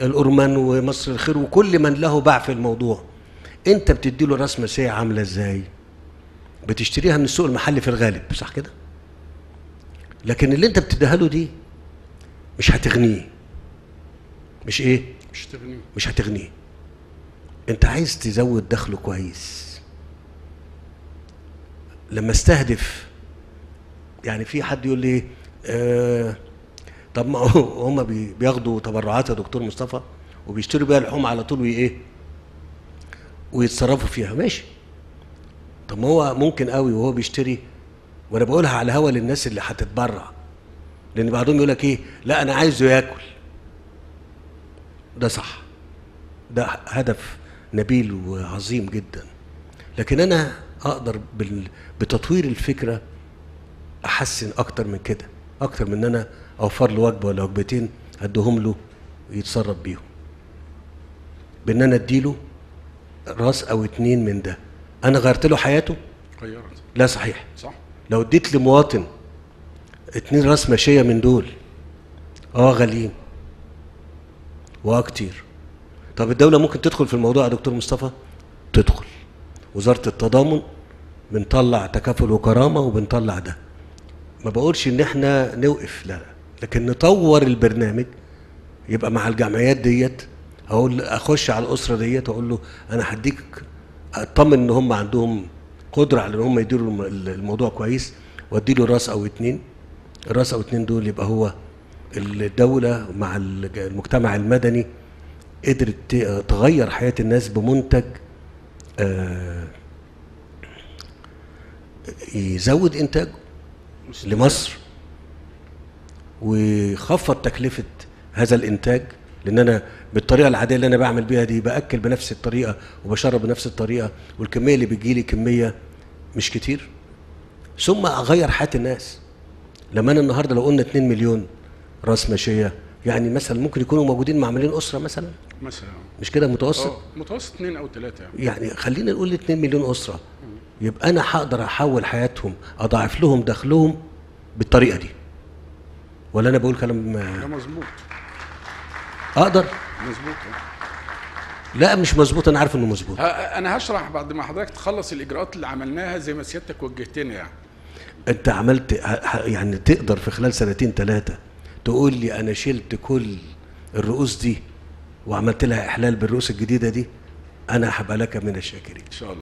الأورمان ومصر الخير وكل من له باع في الموضوع. انت بتدي له راس ماليه عاملة إزاي؟ بتشتريها من السوق المحلي في الغالب صح كده؟ لكن اللي انت بتديها له دي مش هتغنيه. مش إيه؟ مش تغنيه مش هتغنيه. انت عايز تزود دخله كويس. لما استهدف يعني في حد يقول لي آه طب ما هم بي- بياخدوا تبرعات يا دكتور مصطفى وبيشتروا بيها لحوم على طول وإيه؟ ويتصرفوا فيها. ماشي. طب ما هو ممكن قوي وهو بيشتري وأنا بقولها على الهوا للناس اللي هتتبرع. لأن بعضهم يقول لك إيه؟ لا أنا عايزه ياكل. ده صح. ده هدف نبيل وعظيم جدا. لكن أنا أقدر بتطوير الفكرة أحسن أكتر من كده. أكتر من ان أنا أوفر له وجبة ولا وجبتين أديهم له يتصرف بيهم. بأن أنا اديله راس أو اتنين من ده. أنا غيرت له حياته؟ غيرت. لا صحيح. صح. لو اديت لمواطن اتنين راس ماشيه من دول آه غاليين وآه كتير. طب الدولة ممكن تدخل في الموضوع يا دكتور مصطفى؟ تدخل. وزارة التضامن بنطلع تكافل وكرامة وبنطلع ده. ما بقولش إن إحنا نوقف لا لكن نطور البرنامج يبقى مع الجمعيات ديت أقول أخش على الأسرة ديت وأقول له أنا هديك أطمن إن هم عندهم قدرة على إن هم يديروا الم- الموضوع كويس وأدي له رأس أو اتنين. الرأس أو اتنين دول يبقى هو الدولة مع المجتمع المدني قدرت تغير حياة الناس بمنتج آه، يزود انتاجه لمصر. ويخفض تكلفة هذا الإنتاج لأن أنا بالطريقة العادية اللي أنا بعمل بيها دي بأكل بنفس الطريقة وبشرب بنفس الطريقة والكمية اللي بتجيلي كمية مش كتير. ثم أغير حياة الناس. لما أنا النهارده لو قلنا 2 مليون راس ماشيه يعني مثلا ممكن يكونوا موجودين مع مليون أسرة مثلا؟ مثلا. مش كده متوسط؟ آه متوسط اثنين أو ثلاثة يعني. يعني خلينا نقول 2 مليون أسرة. يبقى أنا هقدر أحول حياتهم أضاعف لهم دخلهم بالطريقة دي. ولا أنا بقول كلام ده آه، مظبوط. أقدر؟ مظبوط. لا مش مظبوط أنا عارف إنه مظبوط. أنا هشرح بعد ما حضرتك تخلص الإجراءات اللي عملناها زي ما سيادتك وجهتنا يعني. أنت عملت يعني تقدر في خلال سنتين ثلاثة تقول لي أنا شلت كل الرؤوس دي وعملت لها إحلال بالرؤوس الجديدة دي؟ أنا هبقى لك من الشاكرين. إن شاء الله.